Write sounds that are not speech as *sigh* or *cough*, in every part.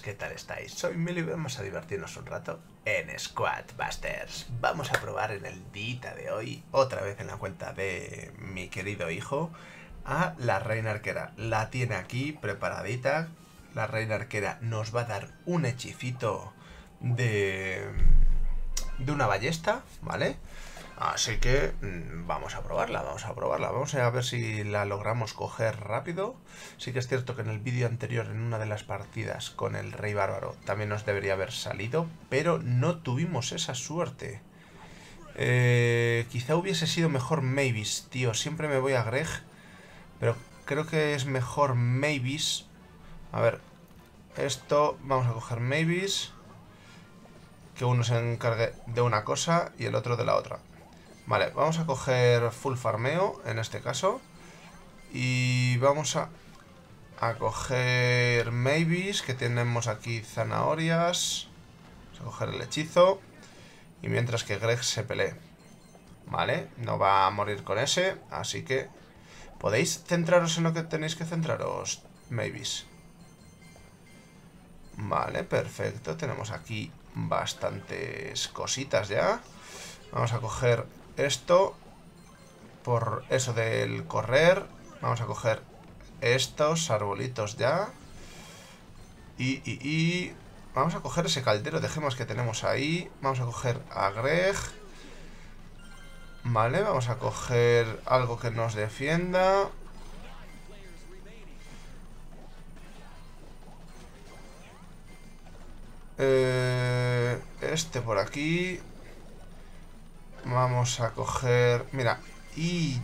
¿qué tal estáis? Soy Mili y vamos a divertirnos un rato en Squad Busters. Vamos a probar en el día de hoy, otra vez en la cuenta de mi querido hijo, a la reina arquera. La tiene aquí preparadita. La reina arquera nos va a dar un hechicito de, de una ballesta, ¿vale? Así que mm, vamos a probarla, vamos a probarla. Vamos a ver si la logramos coger rápido. Sí que es cierto que en el vídeo anterior, en una de las partidas con el Rey Bárbaro, también nos debería haber salido, pero no tuvimos esa suerte. Eh, quizá hubiese sido mejor Mavis, tío. Siempre me voy a Greg, pero creo que es mejor Mavis. A ver, esto, vamos a coger Mavis. Que uno se encargue de una cosa y el otro de la otra. Vale, vamos a coger full farmeo en este caso. Y vamos a, a coger maybes, que tenemos aquí zanahorias. Vamos a coger el hechizo. Y mientras que Greg se pelee. Vale, no va a morir con ese, así que... ¿Podéis centraros en lo que tenéis que centraros, maybes? Vale, perfecto. Tenemos aquí bastantes cositas ya. Vamos a coger esto por eso del correr. Vamos a coger estos arbolitos ya. Y, y, y, vamos a coger ese caldero de gemas que tenemos ahí. Vamos a coger a Greg. Vale, vamos a coger algo que nos defienda. Eh, este por aquí. Vamos a coger... Mira, y...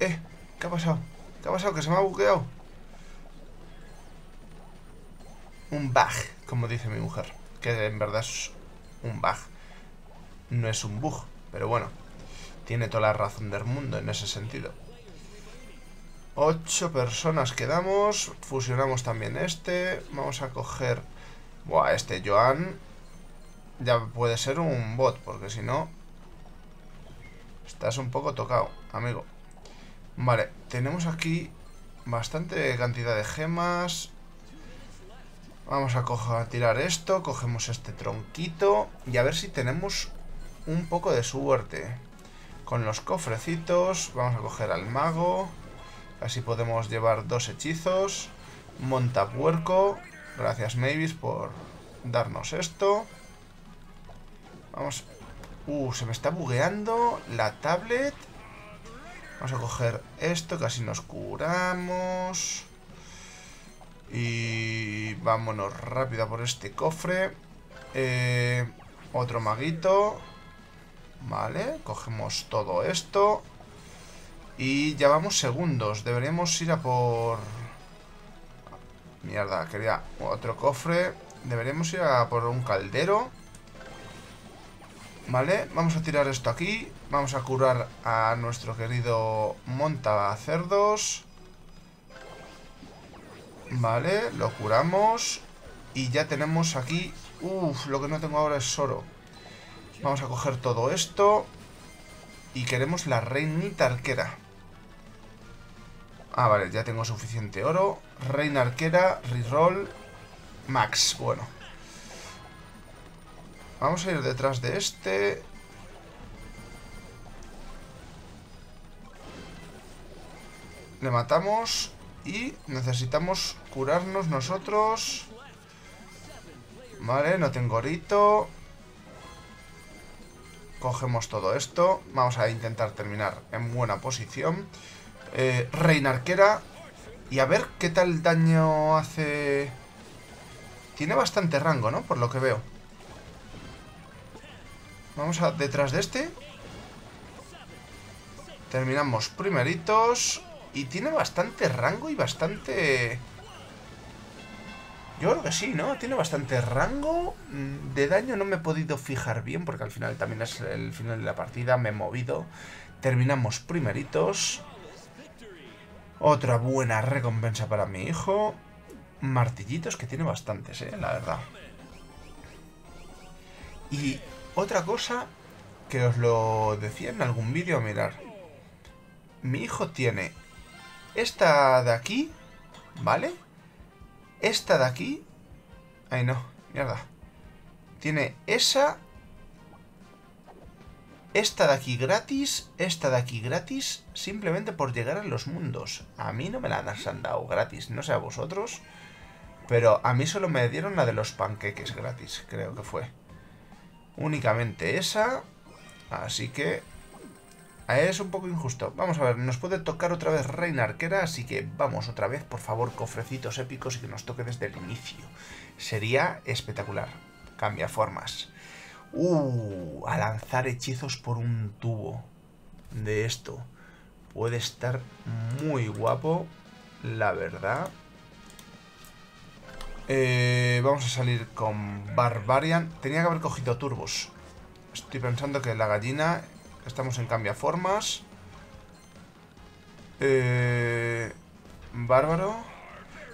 Eh, ¿qué ha pasado? ¿Qué ha pasado? ¿Que se me ha bugueado? Un bug, como dice mi mujer. Que en verdad es un bug. No es un bug, pero bueno. Tiene toda la razón del mundo en ese sentido. Ocho personas quedamos. Fusionamos también este. Vamos a coger... Buah, este Joan ya puede ser un bot, porque si no... Estás un poco tocado, amigo. Vale, tenemos aquí bastante cantidad de gemas. Vamos a, coger, tirar esto, cogemos este tronquito y a ver si tenemos un poco de suerte. Con los cofrecitos, vamos a coger al mago. Así podemos llevar dos hechizos. Montapuerco. Gracias Mavis por darnos esto. Vamos. Uh, se me está bugueando la tablet. Vamos a coger esto, casi nos curamos. Y vámonos rápido por este cofre. Eh, otro maguito. Vale, cogemos todo esto. Y ya vamos segundos. Deberíamos ir a por... Mierda, quería otro cofre. Deberíamos ir a por un caldero. Vale, vamos a tirar esto aquí. Vamos a curar a nuestro querido monta cerdos Vale, lo curamos. Y ya tenemos aquí Uf, lo que no tengo ahora es oro. Vamos a coger todo esto. Y queremos la reinita arquera. Ah, vale, ya tengo suficiente oro. Reina arquera, reroll Max, bueno Vamos a ir detrás de este. Le matamos. Y necesitamos curarnos nosotros. Vale, no tengo orito. Cogemos todo esto. Vamos a intentar terminar en buena posición. Eh, reina arquera. Y a ver qué tal daño hace... Tiene bastante rango, ¿no? Por lo que veo. Vamos a detrás de este. Terminamos primeritos. Y tiene bastante rango y bastante... Yo creo que sí, ¿no? Tiene bastante rango. Mm, de daño no me he podido fijar bien porque al final también es el final de la partida. Me he movido. Terminamos primeritos. Otra buena recompensa para mi hijo. Martillitos que tiene bastantes, ¿eh? La verdad. Y otra cosa que os lo decía en algún vídeo, mirar. Mi hijo tiene esta de aquí, ¿vale? Esta de aquí... Ay, no, mierda. Tiene esa... Esta de aquí gratis, esta de aquí gratis, simplemente por llegar a los mundos. A mí no me la han dado gratis, no sé a vosotros. Pero a mí solo me dieron la de los panqueques gratis, creo que fue. Únicamente esa. Así que... Es un poco injusto. Vamos a ver, nos puede tocar otra vez Reina Arquera, así que vamos otra vez, por favor, cofrecitos épicos y que nos toque desde el inicio. Sería espectacular. Cambia formas. Uh, a lanzar hechizos por un tubo de esto. Puede estar muy guapo, la verdad. Eh, vamos a salir con Barbarian. Tenía que haber cogido turbos. Estoy pensando que la gallina... Estamos en cambiaformas. Eh, bárbaro.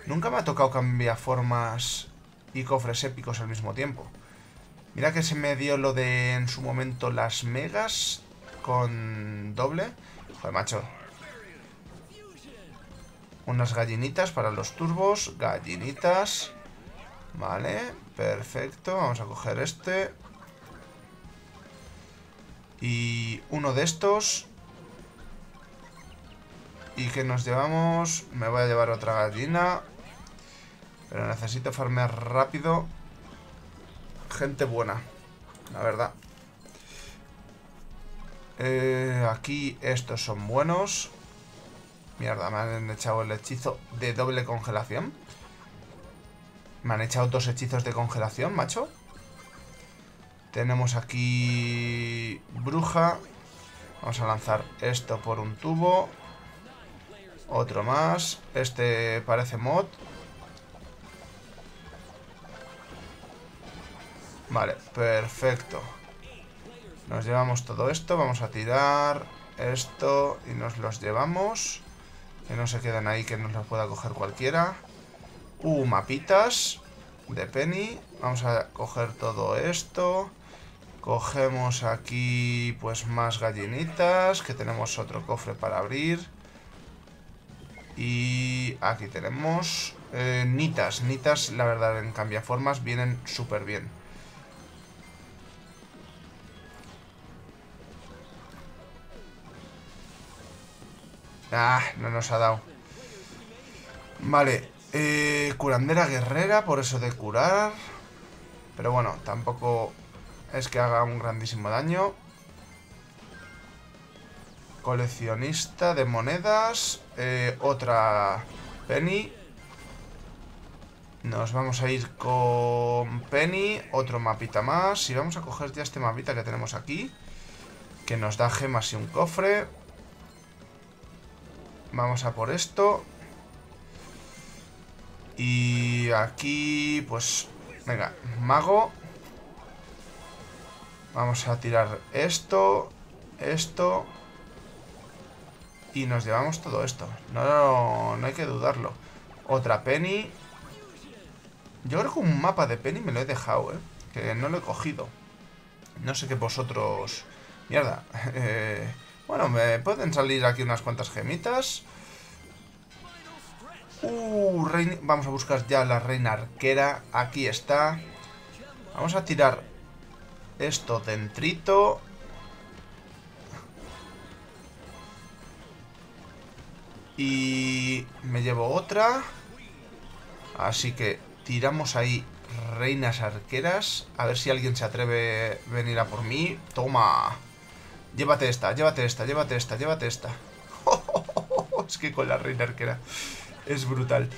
Nunca me ha tocado cambiaformas y cofres épicos al mismo tiempo. Mira que se me dio lo de en su momento las megas con doble. Joder, macho. Unas gallinitas para los turbos. Gallinitas. Vale, perfecto. Vamos a coger este. Y uno de estos. Y que nos llevamos... Me voy a llevar otra gallina. Pero necesito farmear rápido. Gente buena. La verdad. Eh, aquí estos son buenos. Mierda, me han echado el hechizo de doble congelación. Me han echado dos hechizos de congelación, macho. Tenemos aquí... Bruja. Vamos a lanzar esto por un tubo. Otro más. Este parece mod. Vale, perfecto. Nos llevamos todo esto. Vamos a tirar esto y nos los llevamos. Que no se queden ahí, que nos los pueda coger cualquiera. Uh, mapitas de Penny. Vamos a coger todo esto. Cogemos aquí pues más gallinitas, que tenemos otro cofre para abrir. Y aquí tenemos eh, nitas. Nitas, la verdad, en cambiaformas vienen súper bien. Ah, no nos ha dado. Vale, eh, curandera guerrera, por eso de curar. Pero bueno, tampoco es que haga un grandísimo daño. Coleccionista de monedas. Eh, otra Penny. Nos vamos a ir con Penny. Otro mapita más. Y vamos a coger ya este mapita que tenemos aquí. Que nos da gemas y un cofre. Vamos a por esto. Y aquí, pues, venga, mago. Vamos a tirar esto, esto. Y nos llevamos todo esto. No, no, hay que dudarlo. Otra penny. Yo creo que un mapa de penny me lo he dejado, ¿eh? Que no lo he cogido. No sé qué vosotros... Mierda. *laughs* Eh, bueno, me pueden salir aquí unas cuantas gemitas. Uh, vamos a buscar ya la reina arquera. Aquí está. Vamos a tirar esto dentrito. Y me llevo otra. Así que tiramos ahí reinas arqueras. A ver si alguien se atreve a venir a por mí. Toma. Llévate esta, llévate esta, llévate esta, llévate esta. *laughs* es que con la reina arquera es brutal.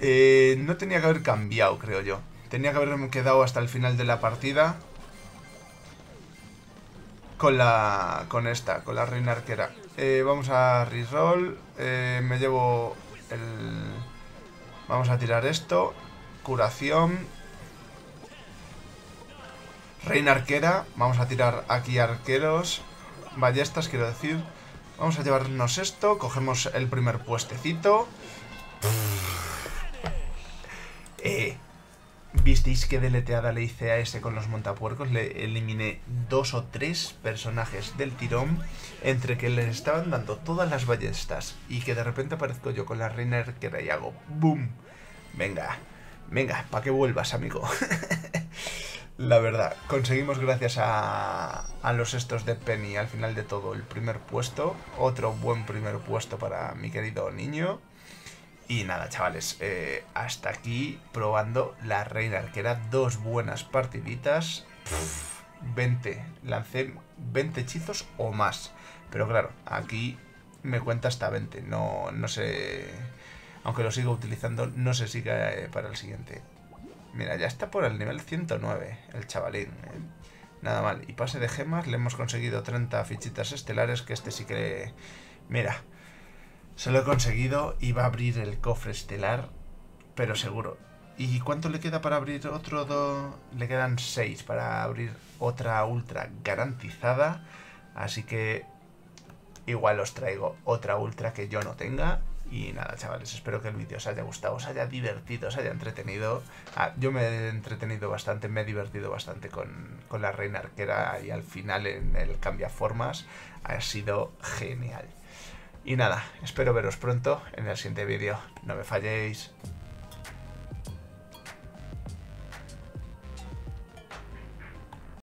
Eh, no tenía que haber cambiado, creo yo. Tenía que haberme quedado hasta el final de la partida. Con la... Con esta, con la reina arquera. Eh, vamos a reroll. Eh, me llevo el... Vamos a tirar esto. Curación. Reina arquera. Vamos a tirar aquí arqueros. Ballestas, quiero decir. Vamos a llevarnos esto. Cogemos el primer puestecito. *sighs* Eh, ¿Visteis qué deleteada le hice a ese con los montapuercos? Le eliminé dos o tres personajes del tirón entre que les estaban dando todas las ballestas y que de repente aparezco yo con la reina arquera y hago ¡boom! Venga, venga, para que vuelvas, amigo. *laughs* la verdad, conseguimos gracias a, a los estos de Penny al final de todo el primer puesto. Otro buen primer puesto para mi querido niño. Y nada, chavales, eh, hasta aquí probando la reina arquera. Dos buenas partiditas. 20. Lancé 20 hechizos o más. Pero claro, aquí me cuenta hasta 20. No, no sé... Aunque lo siga utilizando, no se siga eh, para el siguiente. Mira, ya está por el nivel 109, el chavalín. ¿eh? Nada mal. Y pase de gemas, le hemos conseguido 30 fichitas estelares, que este sí que... Mira, se lo he conseguido y va a abrir el cofre estelar, pero seguro. ¿Y cuánto le queda para abrir otro? Le quedan 6 para abrir otra ultra garantizada. Así que igual os traigo otra ultra que yo no tenga. Y nada, chavales, espero que el vídeo os haya gustado, os haya divertido, os haya entretenido. Ah, yo me he entretenido bastante, me he divertido bastante con, con la reina arquera y al final en el cambia formas ha sido genial. Y nada, espero veros pronto en el siguiente vídeo. No me falléis.